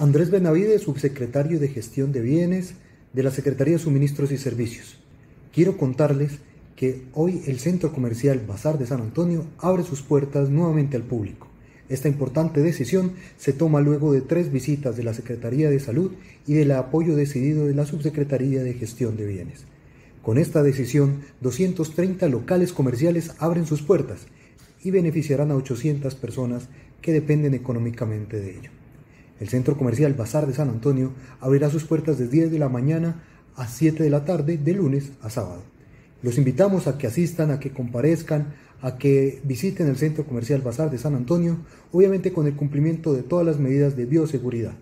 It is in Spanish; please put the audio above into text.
Andrés Benavides, subsecretario de Gestión de Bienes de la Secretaría de Suministros y Servicios. Quiero contarles que hoy el Centro Comercial Bazar de San Antonio abre sus puertas nuevamente al público. Esta importante decisión se toma luego de tres visitas de la Secretaría de Salud y del apoyo decidido de la Subsecretaría de Gestión de Bienes. Con esta decisión, 230 locales comerciales abren sus puertas y beneficiarán a 800 personas que dependen económicamente de ello. El centro comercial Bazar de San Antonio abrirá sus puertas de 10 de la mañana a 7 de la tarde de lunes a sábado. Los invitamos a que asistan, a que comparezcan, a que visiten el centro comercial Bazar de San Antonio, obviamente con el cumplimiento de todas las medidas de bioseguridad.